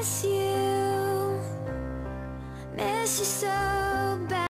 miss you, miss you so